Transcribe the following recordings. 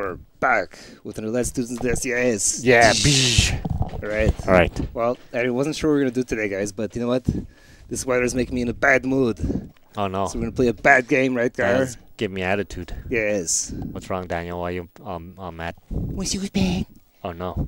we're back with another Let's Do This. Yes. Yeah. All right. All right. Well, I wasn't sure what we were gonna do today, guys, but you know what? This weather's making me in a bad mood. Oh no. So we're gonna play a bad game, right, Gar? Guys, give me attitude. Yes. What's wrong, Daniel? Why you um um mad? Was it was bad? Oh no.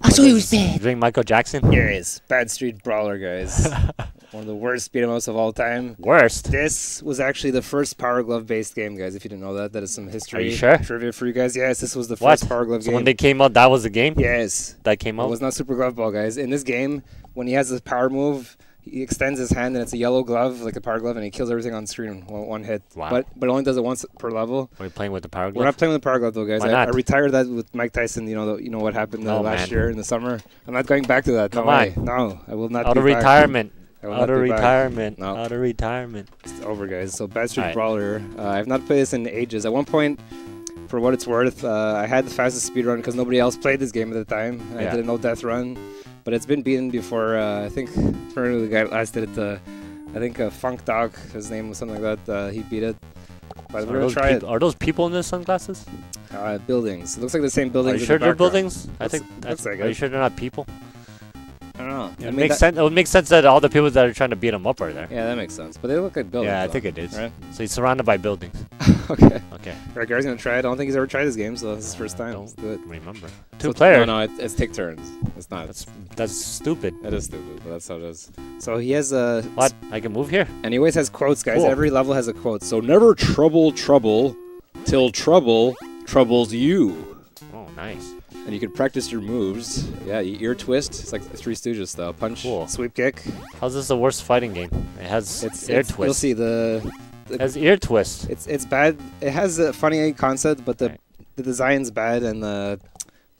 I saw it was You bad. doing Michael Jackson? Yes. Bad Street Brawler, guys. One of the worst beat 'em ups of all time. Worst. This was actually the first Power Glove based game, guys. If you didn't know that, that is some history. sure? Trivia for you guys. Yes, this was the What? first Power Glove So game. when they came out, that was the game. yes. That came out. It was not Super Glove Ball, guys. In this game, when he has his power move, he extends his hand and it's a yellow glove, like a power glove, and he kills everything on screen in one, one hit. Wow. But but only does it once per level. Were you playing with the power glove? We're not playing with the power glove though, guys. Why I, I retired that with Mike Tyson. You know, the, you know what happened uh, Oh, last man. year in the summer. I'm not going back to that. Come no way. No, I will not. Out of retirement. Out of retirement. No. Out of retirement. It's over, guys. So Bad Street Alright. Brawler. Uh, I've not played this in ages. At one point, for what it's worth, uh, I had the fastest speed run because nobody else played this game at the time. I did a no death run, but it's been beaten before. Uh, I think apparently the guy last did it. Uh, I think uh, Funk Dog, his name was something like that. Uh, he beat it. But Are we're gonna those, try peop- are those people in the sunglasses? Uh, buildings. It looks like the same Are you sure the they're buildings? I think. looks That's, like are you sure they're not people? I. It I mean, makes that- sense. It would make sense that all the people that are trying to beat him up are there. Yeah, that makes sense. But they look like buildings. yeah, I though, think it is. Right? So he's surrounded by buildings. okay. Okay. Alright, Gary's gonna try it. I don't think he's ever tried this game, so this is his first time. Don't Let's do it. remember. So- Two players. No, no, it, it's take turns. It's not. That's that's stupid. That is stupid, but that's how it is. So he has uh, a What? I can move here? and he always has quotes, guys. Cool. Every level has a quote. So never trouble trouble till trouble troubles you. Oh, nice. And you can practice your moves. Yeah, you ear twist. It's like Three Stooges style. Punch, Cool. sweep kick. How's this the worst fighting game? It has It's, ear it's twist. You'll see the. It has ear twist. It's it's bad. It has a funny concept, but the Right. the design's bad and the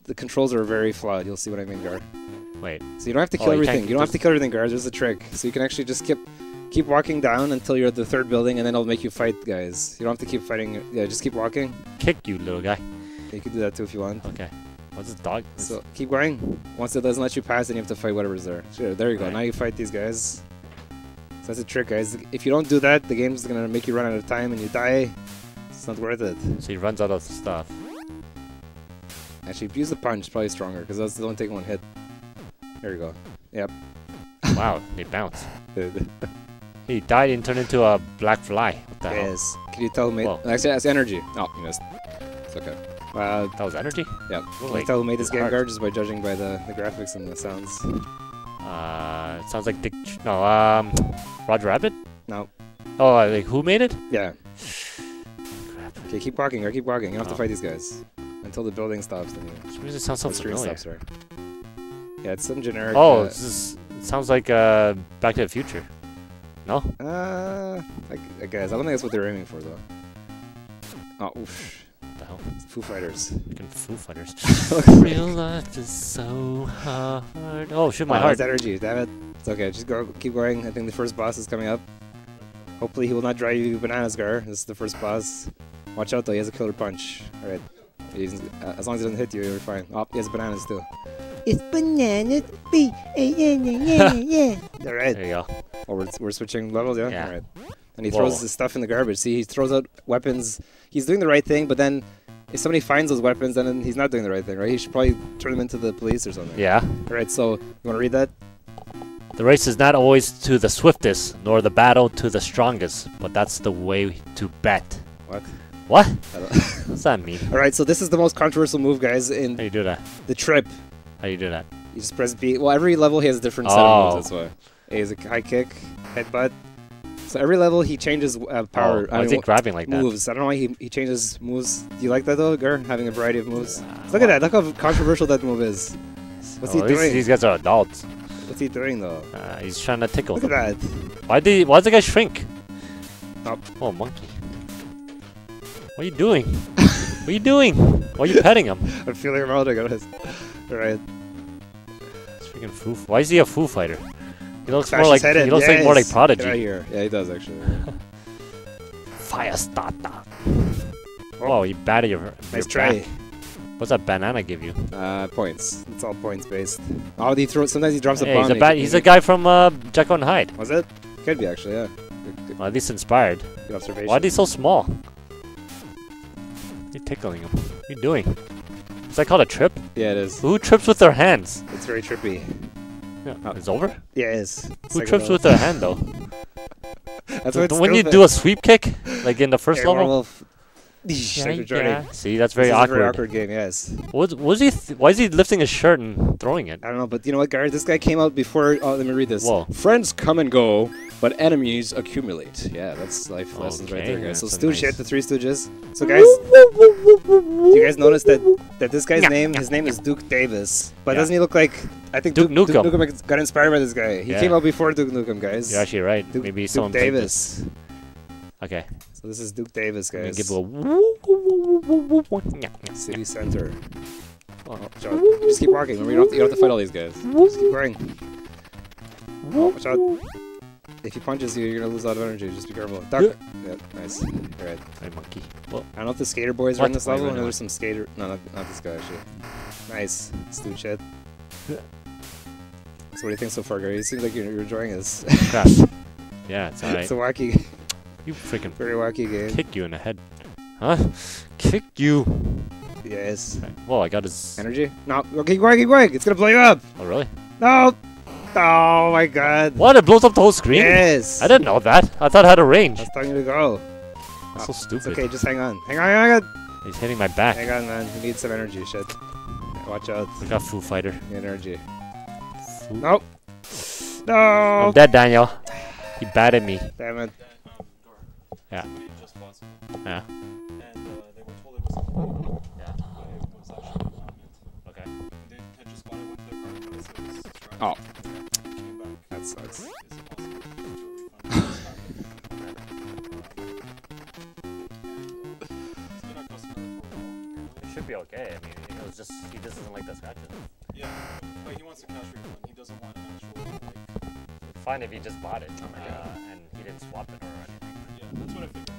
the controls are very flawed. You'll see what I mean, Gar. Wait. So you don't have to Oh, kill you can't everything. You don't have to kill everything, guys. There's a trick. So you can actually just keep keep walking down until you're at the third building, and then it'll make you fight guys. You don't have to keep fighting. Yeah, just keep walking. Kick you, little guy. You can do that too if you want. Okay. What's this dog? So keep going. Once it doesn't let you pass, then you have to fight whatever's there. Sure, there you go. Right. Now you fight these guys. So that's a trick, guys. If you don't do that, the game's gonna make you run out of time and you die. It's not worth it. So he runs out of stuff. Actually, use the punch. Probably stronger because that's the only taking one hit. There you go. Yep. wow, they bounce. He died and turned into a black fly. What the hell? Yes. Can you tell me? Whoa. Actually, that's energy. Oh, you missed. It's okay. Uh, That was energy? yeah. Oh, Can you tell who made this game, hard. Guard, just by judging by the, the graphics and the sounds. Uh, it sounds like Dick. No, um, Roger Rabbit? No. Oh, uh, like who made it? Yeah. Okay, keep walking, or keep walking. You don't have Oh. to fight these guys until the building stops. Then you, it sounds so familiar. stops. Yeah, it's some generic. Oh, uh, this is, it sounds like uh, Back to the Future. No? Uh, I, I guess I don't think that's what they're aiming for though. Oh, oof. What hell? Foo Fighters. Freaking Foo Fighters. Real life is so hard. Oh, shoot, my oh, heart. it's energy. Damn it. It's okay. Just go. Keep going. I think the first boss is coming up. Hopefully he will not drive you bananas, Gar. This is the first boss. Watch out though. He has a killer punch. All right. He's, uh, as long as he doesn't hit you, you're fine. Oh, he has bananas too. It's bananas. B A N A yeah yeah. All right. There you go. Oh, we're, we're switching levels, yeah? Yeah. All right. And he Whoa. throws his stuff in the garbage. See, he throws out weapons. He's doing the right thing, but then if somebody finds those weapons, then he's not doing the right thing, right? He should probably turn them into the police or something. Yeah. All right, so you want to read that? The race is not always to the swiftest, nor the battle to the strongest, but that's the way to bet. What? What? What's that mean? All right, so this is the most controversial move, guys, How in do you do that? the trip. How you do that? You just press B. Well, every level he has a different set Oh. of moves. That's why. A is a high kick, headbutt. So every level he changes uh, power. Oh, why is he grabbing like that? moves. I don't know why he, he changes moves. Do you like that though, Gar? Having a variety of moves. Look at that. Look how controversial that move is. What's he Oh, doing? these guys are adults. What's he doing though? Uh, he's trying to tickle Look at that. Why did why does the guy shrink? Oh. Oh, monkey. What are you doing? what are you doing? Why are you petting him? I'm feeling Ronaldo, guys. All right. It's freaking foo. Why is he a foo fighter? He looks Smash more like his head in. he looks like more like Yes. Get out of Prodigy. here. Yeah, he does actually. Fire starter. Oh, you batted your, Nice try. back. What's that banana give you? Uh, points. It's all points based. Oh, he throws. Sometimes he drops a Hey, bomb. he's a ba- he's a guy from uh, Jekyll and Hyde. Was it? Could be actually. Yeah. Good, good, Well, at least inspired. good observation. Why are they so small? You're tickling him. What are you doing? Is that called a trip? Yeah, it is. Who trips with their hands? It's very trippy. Yeah. Oh. It's over? Yeah, it is. Who trips a- with their hand though? That's So why it's when you stupid. do a sweep kick, like in the first Yeah, level, Werewolf. Yeesh, like retarded. see that's This very is awkward. A very awkward game, yes. What was he? Th- why is he lifting his shirt and throwing it? I don't know, but you know what, Garrett? This guy came out before. Oh, let me read this. Whoa. Friends come and go, but enemies accumulate. Yeah, that's life lessons right there, guys. So Stooge nice- hit the Three Stooges. So guys, do you guys notice that that this guy's name, his name is Duke Davis, but Yeah. doesn't he look like? I think Duke Duke, Duke Nukem. Nukem got inspired by this guy. He Yeah. came out before Duke Nukem, guys. You're actually right. Duke, Maybe Duke someone Davis. Okay. So this is Duke Davis, guys. give a. City Center. Oh. Just keep walking. You don't, have to, you don't have to fight all these guys. Just keep going. Oh, watch out. If he punches you, you're gonna lose a lot of energy. Just be careful. Duck. Yeah, nice. Alright. Hey, monkey. Well, I don't know if the skater boys are in this level. I know there's some skater. No, not, not this guy actually. Nice. Stu Chet. Yeah. So what do you think so far, Gary? You seem like you're, you're enjoying this. crap. yeah, it's alright. it's a wacky, You freaking very wacky game. kick you in the head. Huh? Kick you. Yes. Right. Well, I got his. Energy? No. Okay, keep going, keep going. It's gonna blow you up. Oh, really? No. Oh my god. What? It blows up the whole screen? Yes. I didn't know that. I thought it had a range. I was telling you to go. That's so It's stupid. okay, just hang on. Hang on, hang on. He's hitting my back. Hang on, man. You need some energy, shit. Watch out. We got Foo Fighter. You energy. Foo- Nope. No. I'm dead, Daniel. He batted me. Damn it. Yeah. Somebody just bought some, Yeah. and uh, they were told it was complete, Yeah. but it was actually not mint. Okay. And they had just bought it, went to their card, but it said it was scratched. Oh. Came back. That sucks. It possible to do a refund? And, it's been our customer for a while. It should be okay. I mean, it was just he just doesn't like the scratches. Yeah, but he wants a cash refund. He doesn't want an actual, like, Fine if he just bought it. Oh my God. uh, and he didn't swap it or anything. yeah, that's what I figured.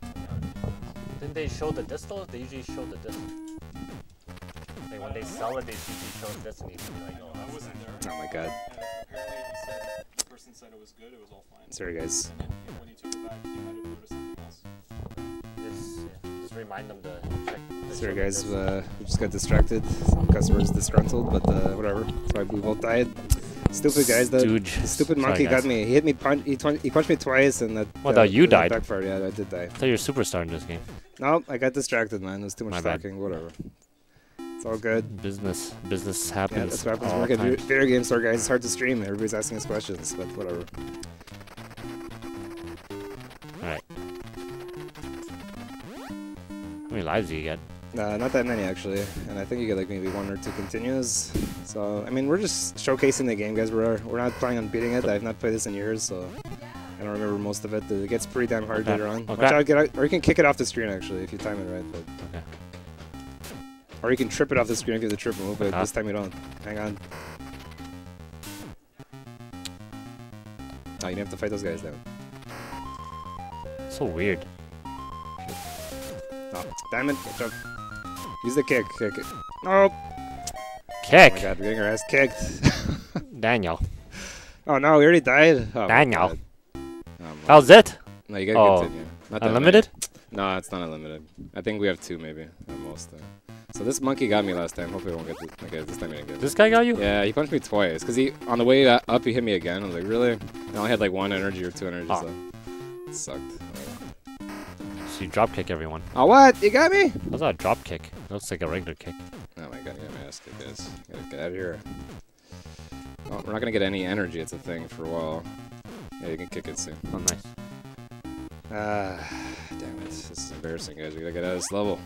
Didn't they show the disc though? They usually show the disc. Like when they sell it, they usually show the disc and you can be like, oh, I wasn't there. Oh my god. And apparently he said, said it was good, it was all fine. Sorry, guys. And then he- when he took it back, he might have noticed something else. Just, yeah, just remind them to check. Sorry, guys. Uh, we just got distracted. Customer's disgruntled, but uh, whatever. That's why we both died. Stupid guys. The, Stooge. the stupid monkey guys. got me. He hit me. Punch, he, he punched me twice, and that. Well, uh, no, you that died. Backfired. Yeah, I did die. I thought you were a superstar in this game. No, I got distracted, man. It was too much My bad. talking. Whatever. It's all good. Business, business Yeah, happens. that's what happens all we the work at time. video game store, guys. It's hard to stream. Everybody's asking us questions, but whatever. Alright. How many lives do you get? Uh, not that many actually, and I think you get like maybe one or two continues. So I mean, we're just showcasing the game, guys. We're we're not planning on beating it. I've not played this in years, so I don't remember most of it. It gets pretty damn hard Okay. later on. Okay. Watch out, get out, or you can kick it off the screen actually if you time it right. But Okay. Or you can trip it off the screen if you have the trip move, but Okay. this time you don't. Hang on. Oh, you don't have to fight those guys then. So weird. Oh, damn it! Use the kick. Kick it. No! Oh Kick! my god, we're getting our ass kicked. Daniel. oh no, we already died. Oh, Daniel. Oh, my- How's it? No, you gotta Oh. continue. Not that many. Unlimited? No, it's not unlimited. I think we have two maybe at most. Uh. So this monkey got me last time. Hopefully, I won't get this. Okay, this time he didn't get me. This guy got you? Yeah, he punched me twice. Cause he on the way up he hit me again. I was like, really? And I only had like one energy or two energy. Oh. So it sucked. So you drop kick everyone. Oh what? You got me? That's not a drop kick. It looks like a regular kick. Oh my god, yeah, my ass kicked, guys. Gotta get out of here. Oh, we're not gonna get any energy. It's a thing for a while. Yeah, you can kick it soon. Oh, nice. Ah, damn it. This is embarrassing, guys. We gotta get out of this level.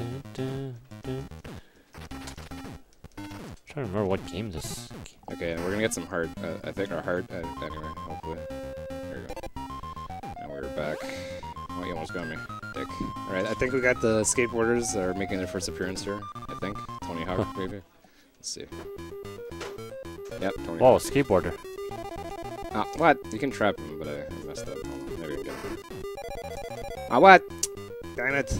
Dun, dun, trying to remember what game this. Okay, we're gonna get some heart. Uh, I think our heart. Uh, anyway, hopefully. There we go. And we're back. Oh, you almost got me, dick. All right, I think we got the skateboarders are making their first appearance here. I think Tony Hawk, maybe. Let's see. Yep, Tony. Whoa, Hawk. skateboarder. Ah, what? You can trap him, but I messed up. Hold on, maybe I can get him. Ah, what? Damn it.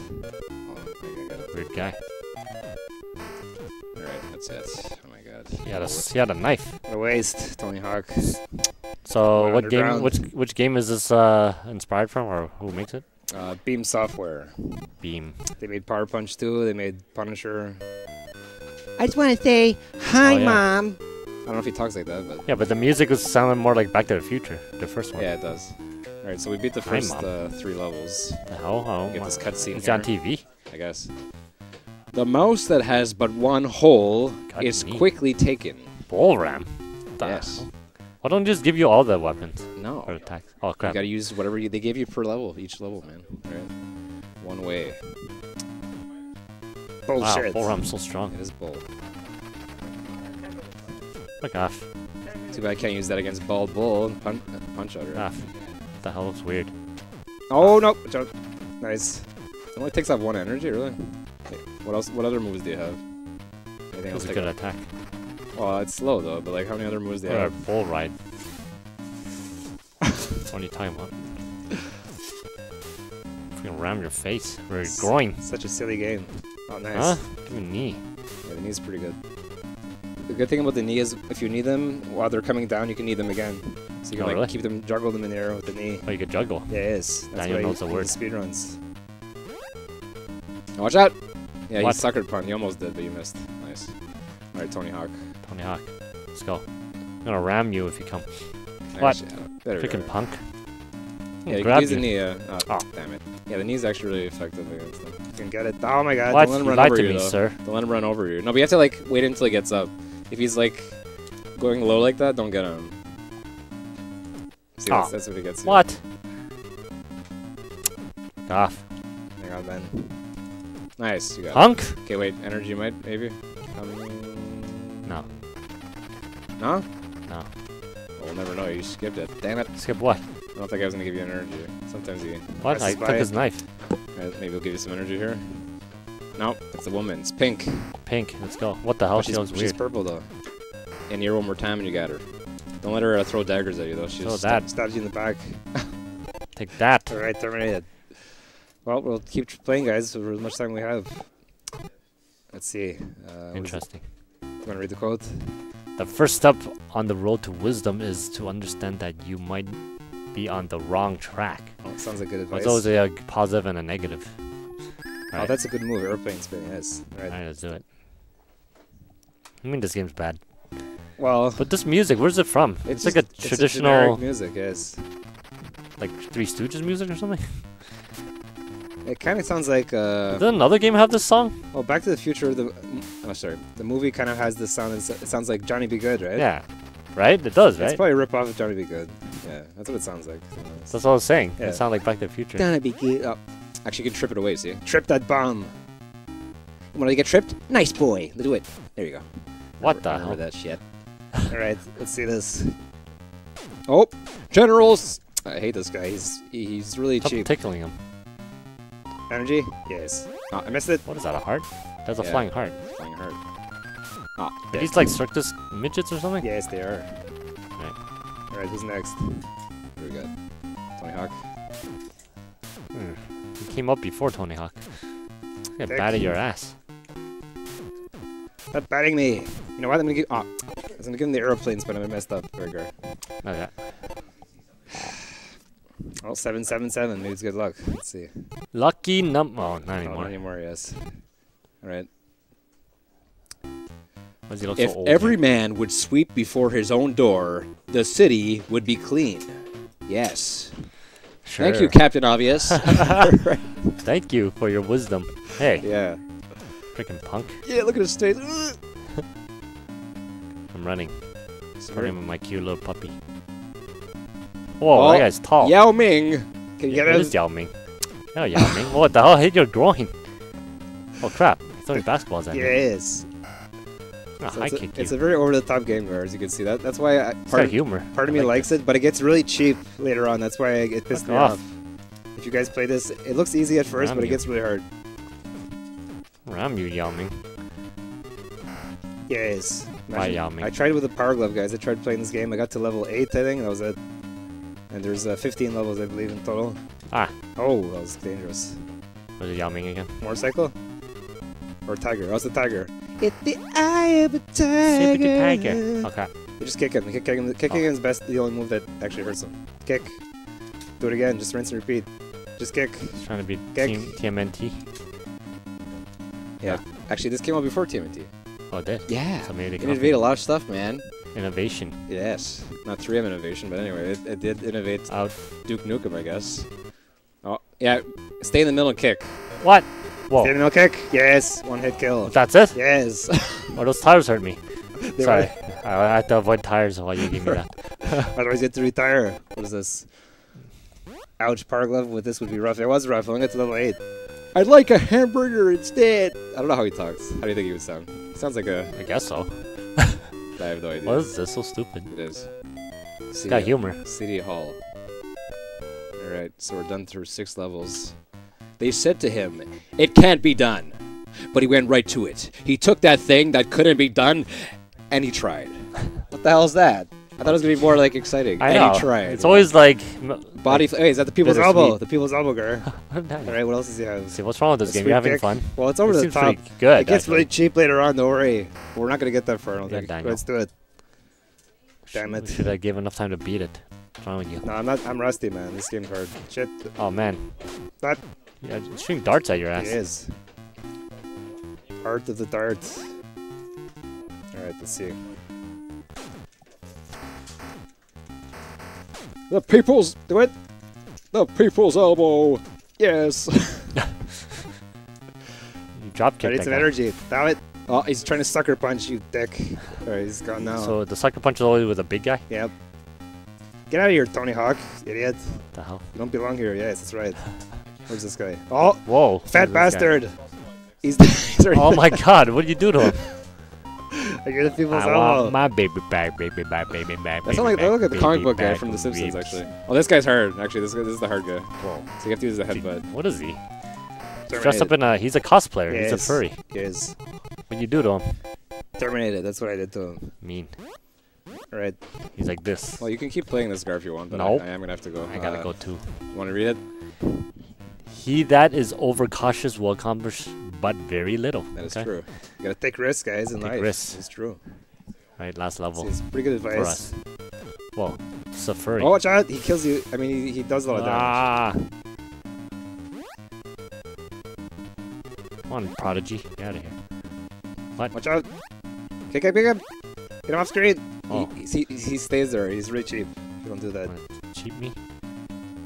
Weird guy. All right, that's it. Oh my god. He had a, s- he had a knife. What a waste, Tony Hawk. So We're what game? Which which game is this uh, inspired from, or who makes it? Uh, Beam Software. Beam. They made Power Punch 2. They made Punisher. I just want to say hi, Oh, yeah. mom. I don't know if he talks like that, but Yeah, but the music was sounding more like Back to the Future, the first one. yeah, it does. All right, so we beat the first Mom. uh, three levels. The hell? Oh, Get this cutscene It's on. TV. I guess. The mouse that has but one hole God, is neat. quickly taken. Ball ram. Yes. hell? Why don't they just give you all the weapons No. or attacks? Oh You gotta use whatever you, they gave you per level, each level, man. Right. One way. Bullshit. wow, ball ram's so strong. It is bull. Fuck off. Too bad I can't use that against bald bull and pun- uh, punch out. Right? What the hell looks weird? Oh no! Watch out. Nice. It only takes off one energy, really. What else? What other moves do you have? Anything else? It's a good off? attack. Well, it's slow though. But like, how many other moves do you Or a have? bull ride. you talking about? Freaking ram your face or your S- groin. Such a silly game. Oh, nice. Huh? Give me a knee. Yeah, the knee's pretty good. The good thing about the knee is if you knee them while they're coming down, you can knee them again. So you can Oh, like really? keep them, juggle them in the air with the knee. Oh, you can juggle. Yeah, it is. That's Daniel knows the word. Speed runs. Watch out! Yeah, What? he suckered punt. He almost did, but you missed. Nice. All right, Tony Hawk. Tony Hawk. Let's go. I'm gonna ram you if you come. Actually, What? Freaking punk. Yeah, you can grab use you. the knee. Uh, oh, Oh. damn it. Yeah, the knee's actually really effective against them. You can get it. Oh my god! What? Don't let him You run lied over to you, me, though. sir. Don't let him run over you. No, but you have to like wait until he gets up. If he's like going low like that, don't get him. See, that's, Oh. that's what he gets. you. What? Fuck off. Hang on, Ben. Nice, you got. it. Punk? Okay, wait. Energy might maybe. Um, No. No. No. Well, we'll never know. You skipped it. Damn it. Skip what? I don't think I was gonna give you energy. Sometimes he. What? I took it. his knife. Maybe we'll give you some energy here. No, it's a woman. It's pink. Pink. Let's go. What the hell? Oh, she looks she's purple though. And you're one more time and you got her. Don't let her uh, throw daggers at you though. She stabs you in the back. Take that. All right, terminated. Well, we'll keep playing, guys, for as much time we have. Let's see. Uh, what is it? Interesting. You want to read the quote? The first step on the road to wisdom is to understand that you might be on the wrong track. Oh, sounds like good advice. It's always a positive and a negative. Oh, that's a good move. Airplane spin, yes. All right. Alright, let's do it. I mean, this game's bad. Well, But this music, where's it from? It's, like a it's traditional, music, yes. like Three Stooges music or something. It kind of sounds like. Uh, Does another game have this song? Well, Back to the Future. The oh, sorry, the movie kind of has this sound. It sounds like Johnny B. Goode, right? Yeah. Right? It does, right? It's probably a rip off of Johnny B. Goode. Yeah, that's what it sounds like. to be honest. That's what I was saying. Yeah. It sounded like Back to the Future. Gonna be good. Oh, actually, you can trip it away. See? Trip that bomb. When I get tripped, Nice boy. Let's do it. There you go. What the Remember hell? that shit. All right, let's see this. Oh, generals! I hate this guy. He's he's really Stop cheap. tickling him. Energy? Yes. Oh, I missed it. What is that, a heart? That's a Yeah. flying heart. Flying heart. Ah, ah, oh, Are dead. these like circus midgets or something? Yes, they are. Right. All right, who's next? Very good. Tony Hawk. Hmm. You came up before Tony Hawk. Get Dick. bad at your ass. Stop batting me. You know what? I'm gonna give. Oh, I was gonna give him the aeroplanes, but I messed up. Very good. Okay. Oh, seven, seven, seven. Maybe it's good luck. Let's see. Lucky num. Oh, not Oh, anymore. not anymore. Yes. All right. Why he look If so old? every here? man would sweep before his own door, the city would be clean. Yes. Sure. Thank you, Captain Obvious. Thank you for your wisdom. Hey, yeah. freaking punk. Yeah, look at his face. I'm running. It's Running with my cute little puppy. Whoa, Oh, that guy's tall. Yao Ming. Can you Yeah, get it him? is Yao Ming. Oh, Yao Ming. What the hell hit your groin? Oh crap! It's only basketballs at me. Yes. Ah, So it's, a, it's a very over-the-top game, there, as you can see. That that's why I, part, of, humor. part of I me like likes it, but it gets really cheap later on. That's why it pissed Fuck me off. off. If you guys play this, it looks easy at first, Ram but it gets really hard. Ram you, Yao Ming. Yes. Imagine- Yao Ming? I tried with the Power Glove guys. I tried playing this game. I got to level 8, I think. That was it. And there's uh, 15 levels, I believe, in total. Ah. Oh, that was dangerous. Was it Yao Ming again? Motorcycle? Or tiger? Oh, it's the tiger. It's the eye of a tiger. the tiger. Okay. You just kick him. Kick, kick him. Kicking Oh. him is best, the only move that actually hurts him. Kick. Do it again. Just rinse and repeat. Just kick. He's trying to be Kick. team TMNT. Yeah. Actually, this came out before TMNT. Oh, it did. Yeah. So maybe they It can innovated a lot of stuff, man. Innovation Yes. Not 3M innovation, but anyway, it, it did innovate out. Duke Nukem, I guess. Oh, yeah. Stay in the middle and kick. What? Stay in the middle kick. Yes. One hit kill. That's it? Yes. Oh, those tires hurt me. They Sorry. were- I had to avoid tires while you gave me that. Otherwise, you have to retire. What is this? Ouch, power glove with this would be rough. It was rough. I only got to level 8. I'd like a hamburger instead. I don't know how he talks. How do you think he would sound? Sounds like a. I guess so. I have no idea. What is this? So stupid. It is. It's got humor. City Hall. Alright, so we're done through six levels. They said to him, It can't be done. But he went right to it. He took that thing that couldn't be done, and he tried. what the hell is that? I thought it was gonna be more like exciting. I and know. he tried. It's always like. m- body. Fl- hey, is that the people's bittersweet. elbow? The people's elbow, girl. Alright. Alright, what else is he have? See what's wrong with this game? sweet You're having kick. fun. Well, it's over It the seems top. good. It gets actually. really cheap later on. Don't worry. We're not gonna get that far. I don't Yeah, think. Let's do it. Damn it. Should I give enough time to beat it. What's wrong with you? No, I'm not. I'm rusty, man. This game's hard. Shit. Oh man. That Yeah, just shooting darts at your it ass. is. Art of the dart. All right, let's see. The people's do it. The people's elbow. Yes. You drop I kick need that some guy. energy. Damn it. Oh, he's trying to sucker punch you, dick. All right, he's gone now. So the sucker punch is always with a big guy. Yep. Get out of here, Tony Hawk, idiot. What the hell? You don't belong here. Yes, that's right. Where's this guy? Oh, Whoa! fat who's this guy? bastard. He's, he's Oh my god! What did you do to him? You're the people's I elbow. want my baby back, baby back, baby back. That's not like, look at the comic book guy from The Simpsons, actually. Oh, this guy's hard. Actually, this, guy, this is the hard guy. Whoa. So you have to use the headbutt. What is he? He's dressed up in a. He's a cosplayer. He's a Yes. furry. Yes. What you do to him? Terminated. That's what I did to him. Mean. Right. He's like this. Well, you can keep playing this, Gar, if you want, but Nope. I, I am gonna have to go. I gotta Uh, go too. Want to read it? He that is overcautious will accomplish but very little. That is okay? true. You gotta take risks, guys, in Take life. risks. It's true. Right, last level It's, pretty good for advice. us. Whoa, it's a furry. Oh, watch out! He kills you. I mean, he, he does a lot of damage. ah. Come on, Prodigy. Get out of here. What? Watch out! Kick him, kick him! Get him off screen! Oh. He, he, he stays there. He's really cheap. You don't do that. Cheat me?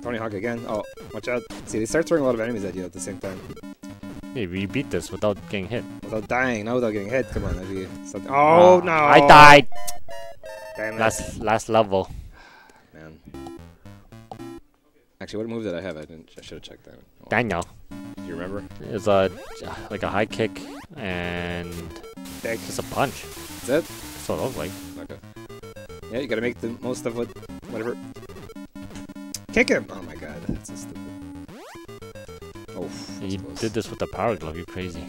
Tony Hawk again. Oh, watch out. See, they start throwing a lot of enemies at you at the same time. Hey, we beat this without getting hit. Without dying, not without getting hit. Come on, that'd be something. Oh, Ah, no! I died! Damn it. Last, last level. Man. Actually, what move did I have? I didn't. I should have checked that. Oh, Daniel. Do you remember? It's a, like a high kick and Dick. just a punch. Is that? That's what it looks like. Okay. Yeah, you gotta make the most of what, whatever. Kick him! Oh my god, that's so stupid. Oh, that's You did this with the power glove. You're crazy.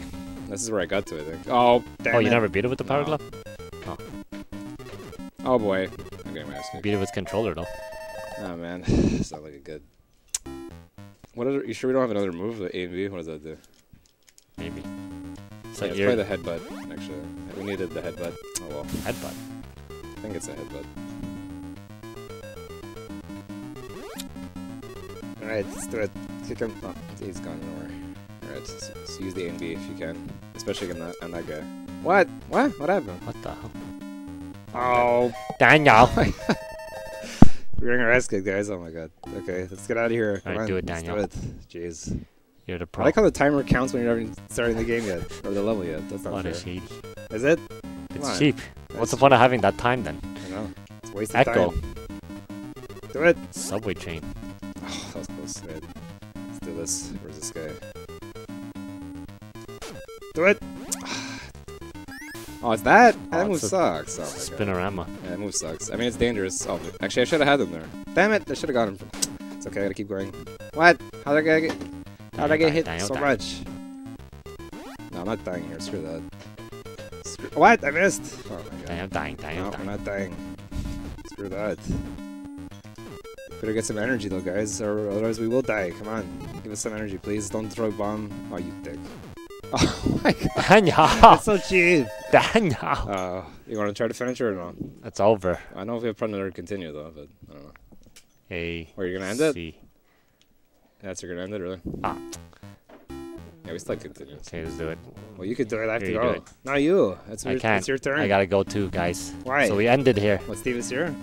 This is where I got to, I think. Oh, damn oh, it. you never beat it with the power No. glove? Oh, oh boy. I'm getting my ass kicked. beat it with controller though. Oh man, it's not looking good. What other? You sure we don't have another move? The A and B. What does that do? Maybe. It's yeah, like let's play the headbutt. Actually, we needed the headbutt. Oh well, headbutt. I think it's a headbutt. All right, let's do it. Kick him. Oh, he's gone nowhere. All right, so, so use the A and B if you can, especially on that on that guy. What? What? What happened? What the hell? Oh, Daniel! we're getting our ass kicked, guys. Oh my god. Okay, let's get out of here. Come Alright, on, do it, let's Daniel. it. Jeez. You're the I pro. like how the timer counts when you're not even starting the game yet, or the level yet. That's not What fair. shady. Is it? It's on. cheap. What's the That's- point of having that time then? I know. It's a waste of Echo. time. Do it. Subway chain. Oh, that was close. Right. Let's do this. Where's this guy? Do it. Oh, it's that. Oh, that move sucks. Oh. Spinorama. Yeah, that move sucks. I mean, it's dangerous. Oh, actually, I should have had him there. Damn it! I should have got him. It's okay. I gotta keep going. What? How did I get? How did I get hit so much? No, I'm not dying here. Screw that. Screw what? I missed. Oh my god. Daniel dying, Daniel No, I'm dying. not dying. Screw that. Better get some energy though, guys, or otherwise we will die. Come on, give us some energy, please. Don't throw a bomb. Oh, you dick. Oh my god, Daniel! that's so cheap. Daniel! Uh, you want to try to finish it or no? It's over. I don't know if we have another continue though, but I don't know. Hey. Where you gonna end it? see. That's your gonna end it, really? Ah. Yeah, we still continue. Okay, let's do it. Well, you could do it. I have Here, to you go. it. Not you. That's I your, can't. It's your turn. I gotta go too, guys. Why? So we ended here. What, Steve is here?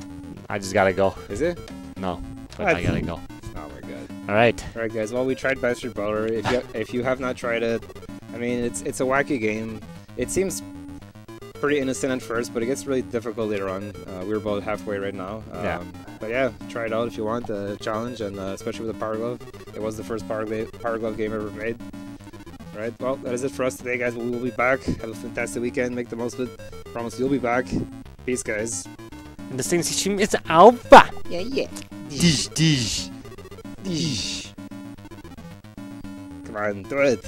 I just gotta go. Is it? No, but What? I gotta go. Oh my god. All right. All right, guys. Well, we tried Bastard Brawler. If you if you have not tried it, I mean, it's it's a wacky game. It seems pretty innocent at first, but it gets really difficult later on. Uh, we're about halfway right now. Um, Yeah. But yeah, try it out if you want the challenge, and uh, especially with the Power Glove. It was the first Power, Gla- Power Glove game ever made. All right. Well, that is it for us today, guys. We will be back. Have a fantastic weekend. Make the most of it. Promise you'll be back. Peace, guys. And the thing is Alpha. Yeah, yeah. Dish, dish. Come on, do it.